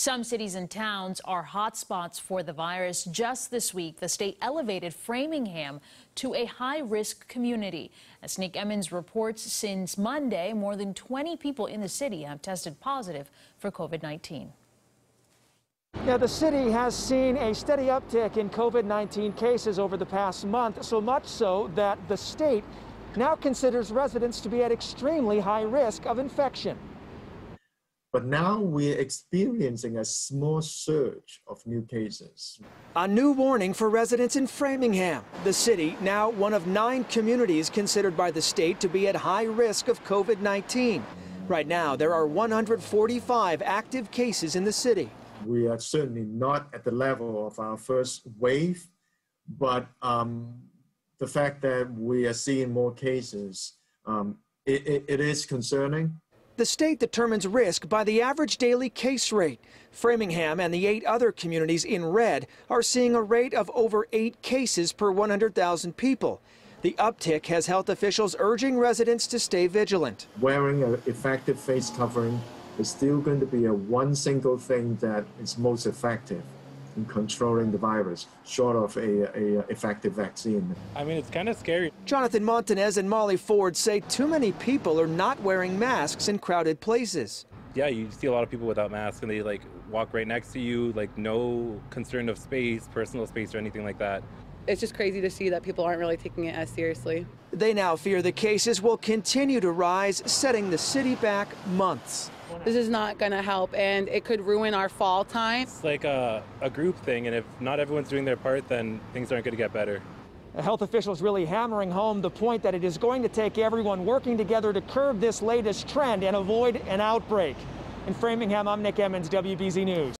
Some cities and towns are hotspots for the virus. Just this week, the state elevated Framingham to a high risk community. As Nick Emmons reports, since Monday, more than 20 people in the city have tested positive for COVID 19. Now, the city has seen a steady uptick in COVID 19 cases over the past month, so much so that the state now considers residents to be at extremely high risk of infection. But now we're experiencing a small surge of new cases. A new warning for residents in Framingham, the city now one of nine communities considered by the state to be at high risk of COVID 19. Right now, there are 145 active cases in the city. We are certainly not at the level of our first wave, but um, the fact that we are seeing more cases, um, it, it, it is concerning. The state determines risk by the average daily case rate. Framingham and the eight other communities in red are seeing a rate of over eight cases per 100,000 people. The uptick has health officials urging residents to stay vigilant. Wearing an effective face covering is still going to be a one single thing that is most effective in controlling the virus, short of a, a effective vaccine. I mean, it's kind of scary. Jonathan Montanez and Molly Ford say too many people are not wearing masks in crowded places. Yeah, you see a lot of people without masks, and they like walk right next to you, like no concern of space, personal space, or anything like that. It's just crazy to see that people aren't really taking it as seriously. They now fear the cases will continue to rise, setting the city back months. This is not going to help, and it could ruin our fall time. It's like a, a group thing, and if not everyone's doing their part, then things aren't going to get better. Health officials really hammering home the point that it is going to take everyone working together to curb this latest trend and avoid an outbreak. In Framingham, I'm Nick Emmons, WBZ News.